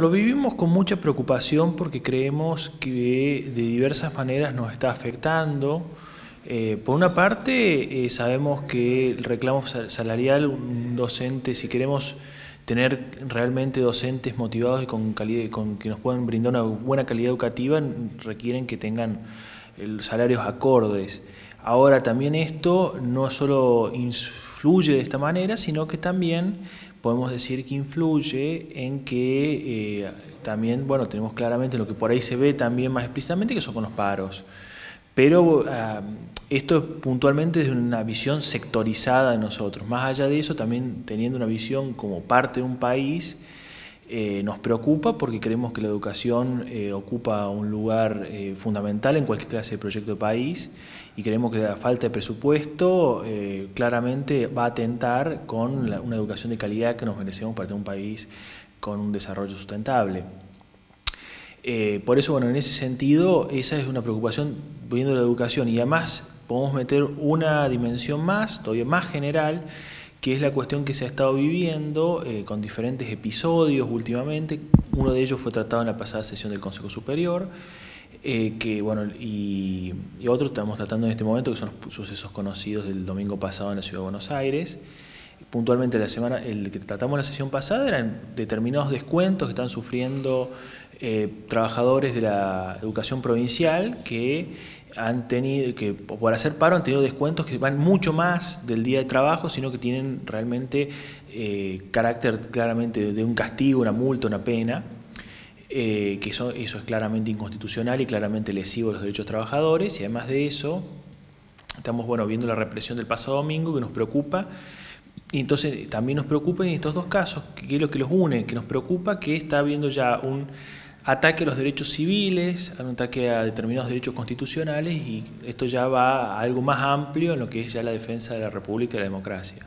Lo vivimos con mucha preocupación porque creemos que de diversas maneras nos está afectando. Eh, por una parte, eh, sabemos que el reclamo salarial, un docente, si queremos tener realmente docentes motivados y con, que nos puedan brindar una buena calidad educativa, requieren que tengan salarios acordes. Ahora también esto no solo influye de esta manera, sino que también podemos decir que influye en que eh, también, bueno, tenemos claramente lo que por ahí se ve también más explícitamente, que son con los paros. Pero ah, esto es puntualmente desde una visión sectorizada de nosotros. Más allá de eso, también teniendo una visión como parte de un país, eh, nos preocupa porque creemos que la educación eh, ocupa un lugar eh, fundamental en cualquier clase de proyecto de país y creemos que la falta de presupuesto claramente va a atentar con una educación de calidad que nos merecemos para tener un país con un desarrollo sustentable. por eso, bueno, en ese sentido, esa es una preocupación viendo la educación y además podemos meter una dimensión más, todavía más general, que es la cuestión que se ha estado viviendo eh, con diferentes episodios últimamente. Uno de ellos fue tratado en la pasada sesión del Consejo Superior, eh, que, bueno, y, otro estamos tratando en este momento, que son los sucesos conocidos del domingo pasado en la Ciudad de Buenos Aires. Puntualmente la semana, el que tratamos la sesión pasada eran determinados descuentos que están sufriendo eh, trabajadores de la educación provincial que han tenido, que por hacer paro han tenido descuentos que van mucho más del día de trabajo, sino que tienen realmente eh, carácter claramente de un castigo, una multa, una pena, eh, que eso, eso es claramente inconstitucional y claramente lesivo de los derechos trabajadores, y además de eso, estamos bueno, viendo la represión del pasado domingo que nos preocupa, y entonces también nos preocupa en estos dos casos, que es lo que los une, que nos preocupa que está habiendo ya un ataque a los derechos civiles, un ataque a determinados derechos constitucionales y esto ya va a algo más amplio en lo que es ya la defensa de la República y la democracia.